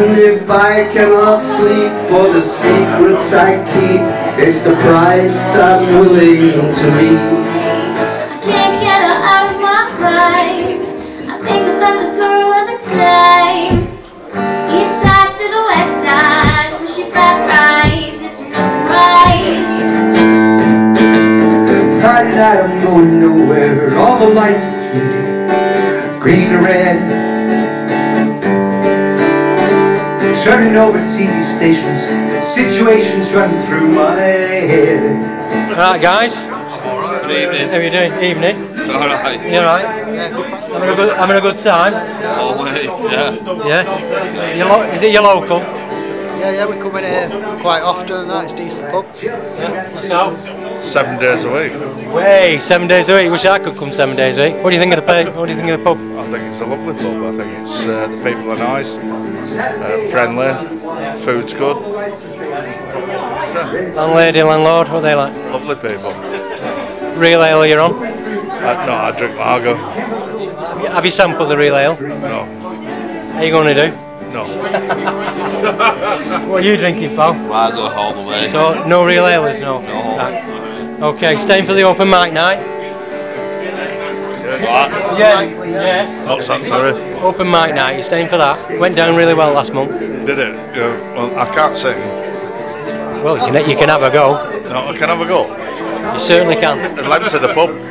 if I cannot sleep for the secrets I keep, it's the price I'm willing to meet. I can't get her out of my mind. I think about the girl of the time. East side to the west side, push it back right, it's no surprise. Friday night I'm going nowhere, all the lights green or red. Turning over TV stations, situations run through my head. Right, guys. Good evening. How are you doing? Evening. Alright. You alright? Having a good, having a good time. Always, yeah. Yeah. You lo- is it your local? Yeah, yeah, we come in here quite often and that. It's decent pub. Yeah. Yourself? Seven days a week. Way seven days a week. Wish I could come seven days a week. What do you think of the pay? What do you think of the pub? I think it's a lovely pub. I think it's uh, the people are nice, uh, friendly, food's good. So, Landlady, landlord, what are they like? lovely people. Real ale you're on. Uh, no, I drink lager. Have you, have you sampled the real ale? No, How you going to do? no. What are you drinking, pal? I go home away. So no real ale is no. No. Right. Okay, staying for the open mic night. What? Yeah. Yes. What's that, sorry? Open mic night. You staying for that? Went down really well last month. Did it? Yeah, well, I can't sing. Well, you can you can have a go. No, I can have a go. You certainly can. I'd like to the pub.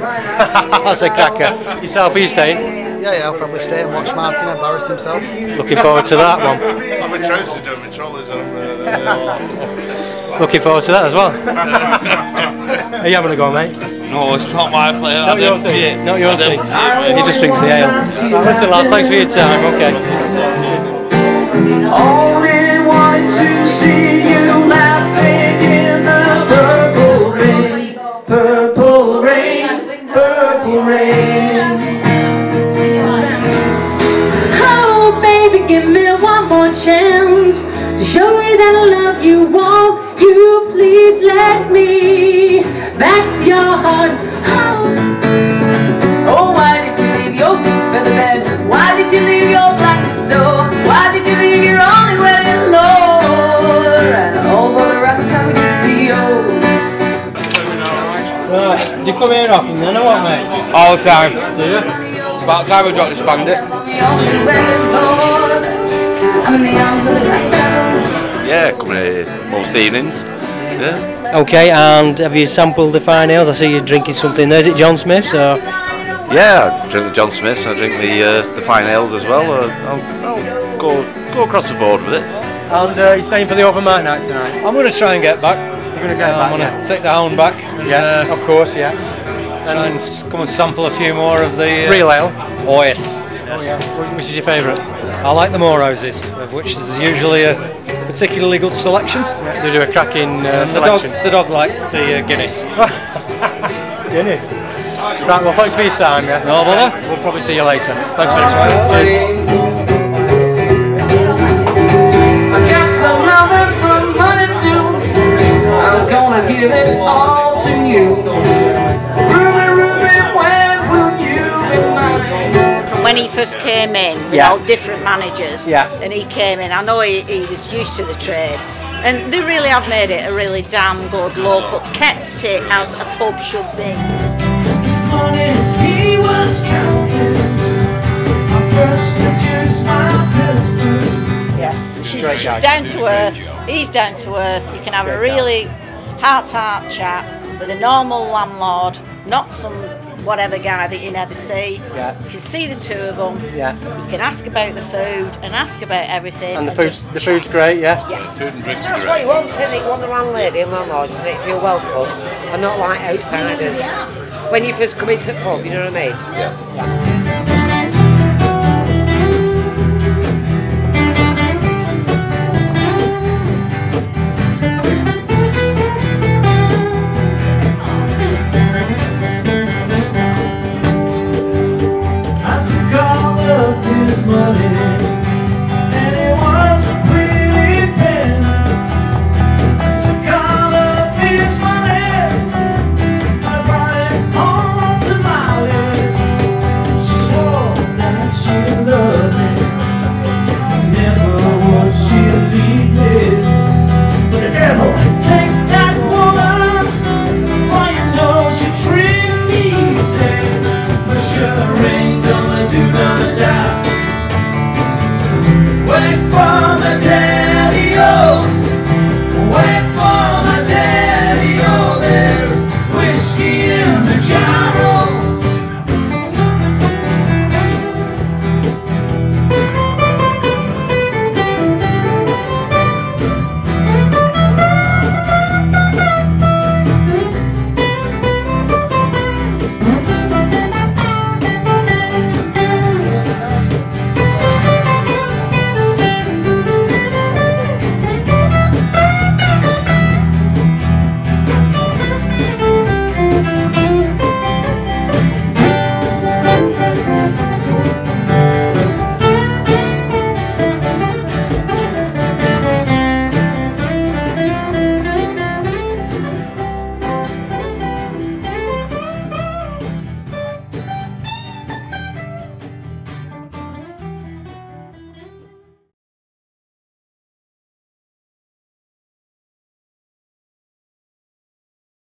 That's a cracker. Yourself, are you staying? Yeah, yeah, I'll probably stay and watch Martin embarrass himself. Looking forward to that one. I'm in trousers doing my trolleys. and, uh, Looking forward to that as well. Are you having a go, mate? No, it's not my flavour. Not I your don't see it. Not your I don't seat. see it, mate. He just drinks the ale. Right, listen, lads, thanks for your time. Okay. Only wanted to see you laughing in the purple rain, purple rain, purple rain. Oh, baby, give me one more chance to show you that I love you. Won't you please let me back to your heart? Oh, Oh, why did you leave your goose for the bed? Why did you leave your blanket so? Why did you leave your only wedding load? And all the records I could see you. Right. Do you come here often then or what, mate? All the time. Do you? It's about time we dropped this bandit. On the only wedding load. I'm in the arms of the cracker devils. Yeah, coming here most evenings. Yeah. Okay, and have you sampled the fine ales? I see you're drinking something there. Is it John Smith's or? Yeah, I drink the John Smiths, I drink the uh, the fine ales as well. Uh, I'll, I'll go go across the board with it. And uh, you're staying for the open mic night tonight? I'm going to try and get back. You're going to get back. I'm back, going yeah? to take the hound back. And, Yeah, uh, of course, yeah. try and s- come and sample a few more of the. Uh, Real ale? Oh yes. Oh, yeah. Which is your favourite? I like the Moorhouse's, of which there's usually a particularly good selection. They do a cracking uh, And the dog, selection. the dog likes the uh, Guinness. Guinness. Right, well, thanks for your time, yeah. No bother. We'll probably see you later. Thanks That's very much. right. Cheers. I got some love and some money too. I'm gonna give it all to you. When he first came in, you Yeah. know, different managers, Yeah. and he came in. I know he, he was used to the trade, and they really have made it a really damn good local, kept it as a pub should be. His money he was counting. Our first pictures, our Christmas. Yeah, she's, she's down to earth. He's down to earth. You can have a really heart-to-heart chat with a normal landlord, not some whatever guy that you never see. Yeah. You can see the two of them. Yeah. You can ask about the food and ask about everything. And the food's, the food's great, yeah? Yes. Food and drinks That's are what he great. wants, isn't it? You want the landlady and landlord to make you feel welcome and not like outsiders. When you first come into the pub, you know what I mean? Yeah.